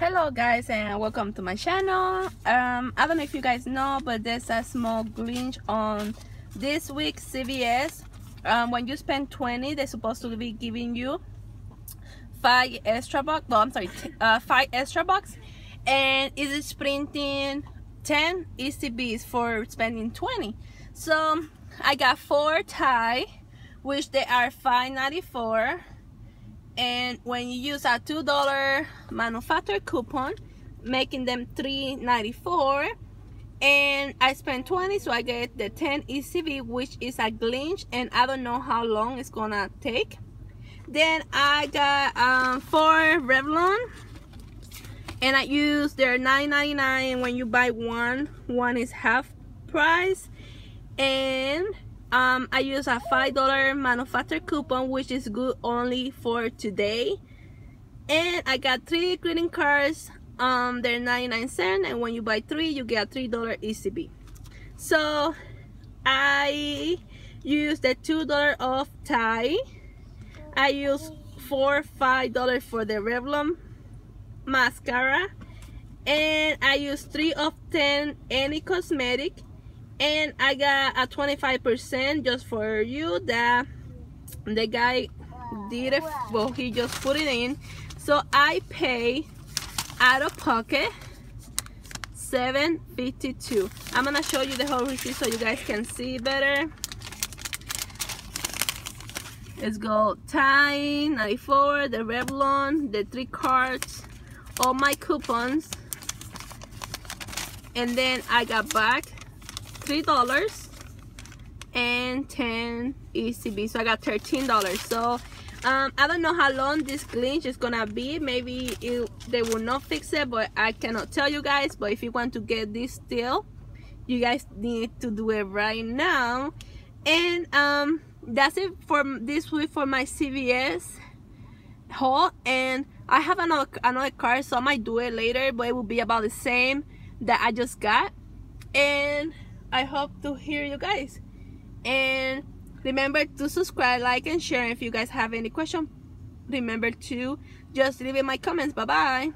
hello guys and welcome to my channel. Um i don't know if you guys know but there's a small glitch on this week's cvs um when you spend 20 they're supposed to be giving you five extra bucks well i'm sorry uh five extra bucks. And it is printing 10 ecbs for spending 20 so i got four Tide which they are 5.94 and when you use a two dollar manufacturer coupon making them 3.94 and I spent 20 so I get the 10 ECB which is a glitch and I don't know how long it's gonna take. Then I got um, four Revlon and I use their 9.99 when you buy one one is half price. And um, I use a $5 manufacturer coupon which is good only for today. And I got three greeting cards. Um, they're 99 cents and when you buy three you get $3 ECB so I use the $2 off Tide. I use four five dollars for the Revlon mascara. And I use three of 10 any cosmetic and I got a 25% just for you that the guy did it well he just put it in. So I pay out of pocket 752 I'm gonna show you the whole receipt so you guys can see better. Let's go Tide 94 the Revlon the three cards all my coupons. And then I got back three dollars and 10 ECB so I got 13 dollars. So um, I don't know how long this glitch is gonna be. Maybe it, they will not fix it but I cannot tell you guys. But if you want to get this still you guys need to do it right now. And um, that's it for this week for my CVS haul. And I have another another card so I might do it later but it will be about the same that I just got. And I hope to hear you guys. And remember to subscribe, like, and share. If you guys have any question, remember to just leave in my comments. Bye-bye.